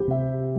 Música